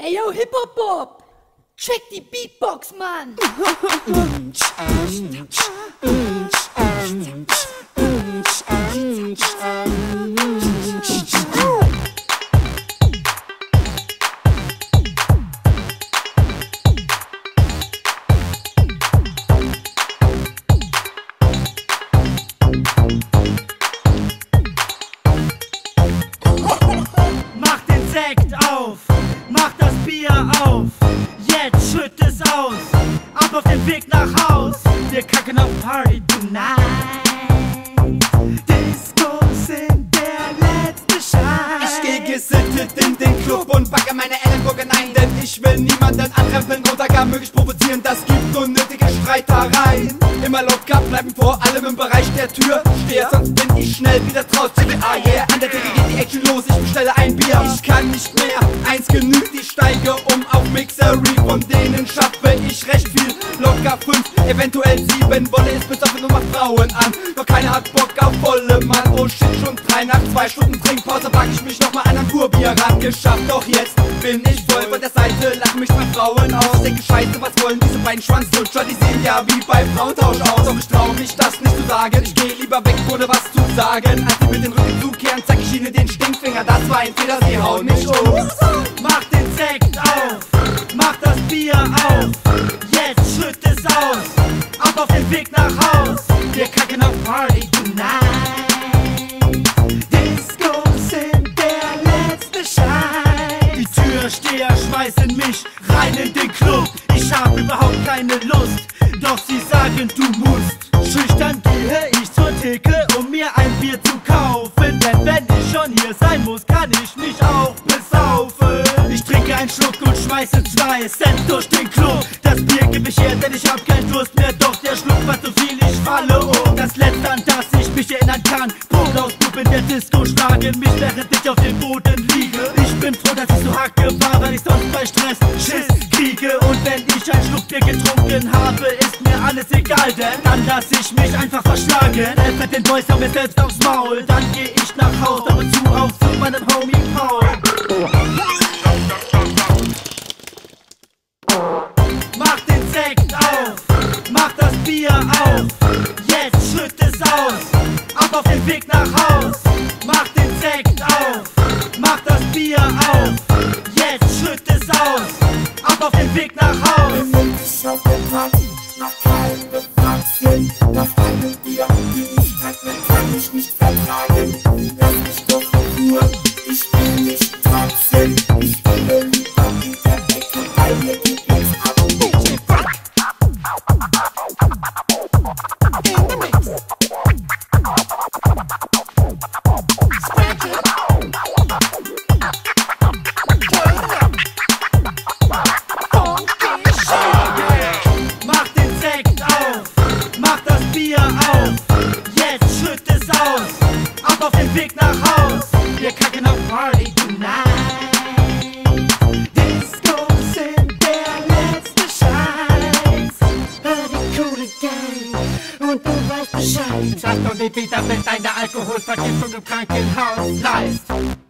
Ey yo, Hip-Hop-Bob! Check die Beatbox, Mann! Mach den Sekt auf, mach Bier auf, jetzt schütt es aus, ab auf den Weg nach Haus, wir kacken auf Party tonight. Discos sind der letzte Schein. Ich geh gesittet in den Club und packe meine Ellenbogen ein, denn ich will niemanden anrempeln oder gar möglich provozieren. Das gibt unnötige Streitereien. Immer locker bleiben, vor allem im Bereich der Tür. Stehe, sonst bin ich schnell wieder draus. Ah yeah, an der Decke geht die Action los. Ich bestelle ein Bier. Ich kann nicht mehr, eins genügt. Ich steige um auf Mixery, von denen schaffe ich recht viel. Locker fünf, eventuell sieben. Wolle ist besoffen und macht Frauen an. Doch keiner hat Bock auf volle Mann. Oh shit, schon drei nach zwei Stunden Trinkpause pack ich mich nochmal an ein Kurbier ran. Geschafft, doch jetzt bin ich voll von der Seite. Lachen mich zwei Frauen aus. Denke scheiße, was wollen diese beiden Schwanzlutscher? Die sehen ja wie bei Frauentausch aus. Doch ich trau mich das nicht zu sagen. Ich geh lieber weg, ohne was zu sagen. Als sie mit den Rücken zukehren, zeig ich ihnen den Stinkfinger. Das war ein Fehler, sie hauen mich um. Mach den Sekt auf, mach das Bier auf, jetzt schütt es aus, ab auf den Weg nach Haus, wir kacken auf Party tonight. Discos sind der letzte Schein. Die Türsteher schmeißen mich rein in den Club, ich hab überhaupt keine Lust, doch sie sagen du musst. Schüchtern schmeiße zwei Cent durch den Club. Das Bier geb ich her, denn ich hab keinen Durst mehr, doch der Schluck war zu viel, ich falle um. Das letzte, an das ich mich erinnern kann, Bogen aus in der Disco schlagen mich, während ich auf dem Boden liege. Ich bin froh, dass ich so hacke war, weil ich sonst bei Stress Schiss kriege. Und wenn ich ein Schluck Bier getrunken habe, ist mir alles egal, denn dann lass ich mich einfach verschlagen. Elf mit den Boys auf mir selbst aufs Maul, dann geh ich nach Haus, ab und zu auf zu mach das Bier auf, jetzt schütt es aus, ab auf den Weg nach Haus. Mach den Sekt auf, mach das Bier auf, jetzt schütt es aus, ab auf den Weg nach Haus. Atme, kann ich nicht vertragen Lass mich doch in Bier auf, jetzt schütt es aus, ab auf den Weg nach Haus, wir kacken auf Party tonight. Discos sind der letzte Scheiß, hör die coole Gang und du weißt Bescheid. Sag doch nicht wieder, wenn deine Alkoholvergiftung im Krankenhaus leist.